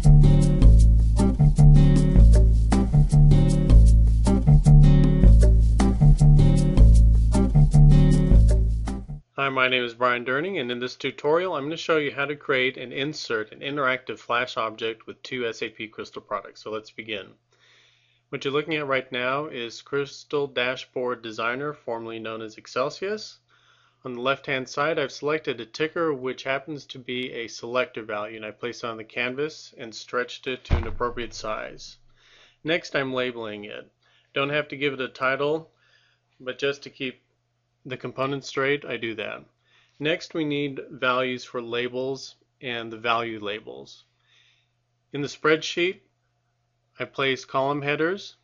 Hi, my name is Brian Durning and in this tutorial I'm going to show you how to create and insert an interactive flash object with two SAP Crystal products. So let's begin. What you're looking at right now is Crystal Dashboard Designer, formerly known as Xcelsius. On the left hand side I've selected a ticker which happens to be a selector value and I placed it on the canvas and stretched it to an appropriate size. Next I'm labeling it. Don't have to give it a title but just to keep the components straight, I do that. Next, we need values for labels and the value labels. In the spreadsheet, I place column headers.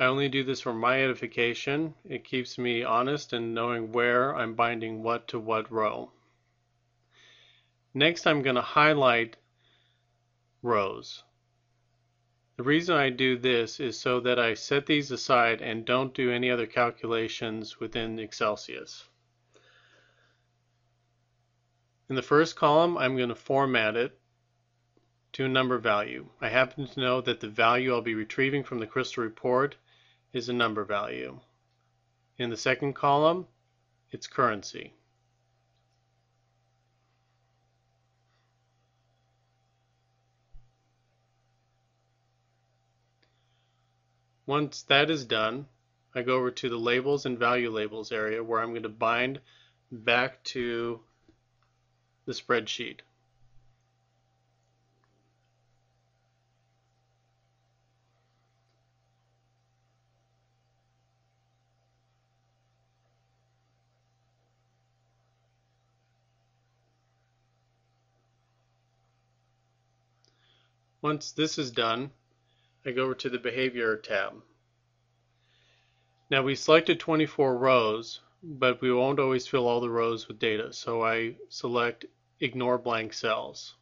I only do this for my edification. It keeps me honest and knowing where I'm binding what to what row. Next, I'm going to highlight rows. The reason I do this is so that I set these aside and don't do any other calculations within Xcelsius. In the first column, I'm going to format it to a number value. I happen to know that the value I'll be retrieving from the crystal report is a number value. In the second column, it's currency. Once that is done, I go over to the labels and value labels area where I'm going to bind back to the spreadsheet. Once this is done, I go over to the Behavior tab. Now we selected 24 rows, but we won't always fill all the rows with data, so I select Ignore Blank Cells.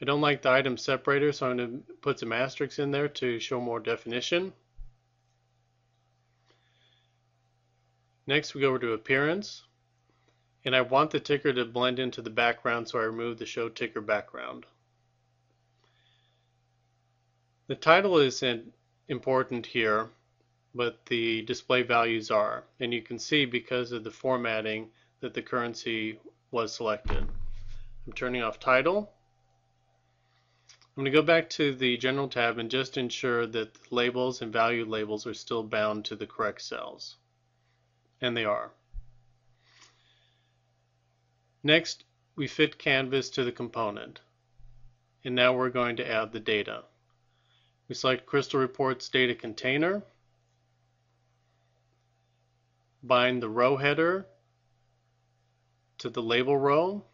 I don't like the item separator, so I'm going to put some asterisks in there to show more definition. Next we go over to Appearance, and I want the ticker to blend into the background, so I remove the Show Ticker background. The title isn't important here, but the display values are. And you can see because of the formatting that the currency was selected. I'm turning off title. I'm going to go back to the general tab and just ensure that the labels and value labels are still bound to the correct cells. And they are. Next, we fit canvas to the component. And now we're going to add the data. We select Crystal Reports Data Container, bind the row header to the label row,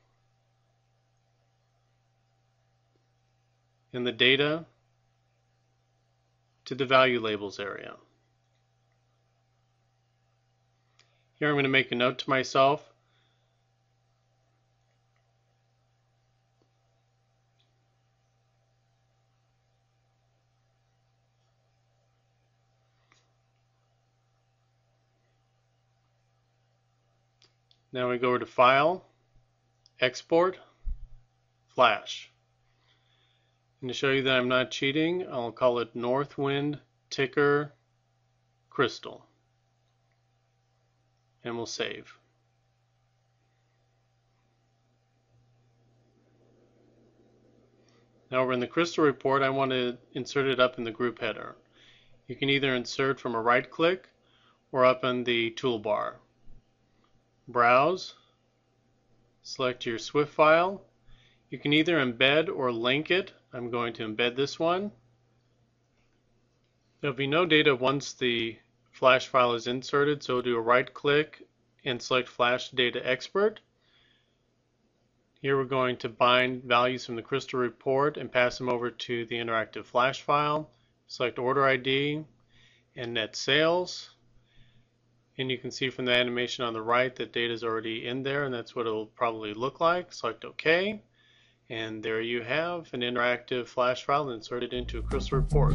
and the data to the value labels area. Here I'm going to make a note to myself Now we go over to File, Export, Flash. And to show you that I'm not cheating, I'll call it Northwind Ticker Crystal. And we'll save. Now we're in the crystal report, I want to insert it up in the group header. You can either insert from a right click or up in the toolbar browse, select your SWF file. You can either embed or link it. I'm going to embed this one. There'll be no data once the flash file is inserted, so do a right click and select Flash Data Expert. Here we're going to bind values from the crystal report and pass them over to the interactive flash file. Select order ID and net sales and you can see from the animation on the right that data is already in there and that's what it'll probably look like. Select OK and there you have an interactive flash file inserted into a Crystal report.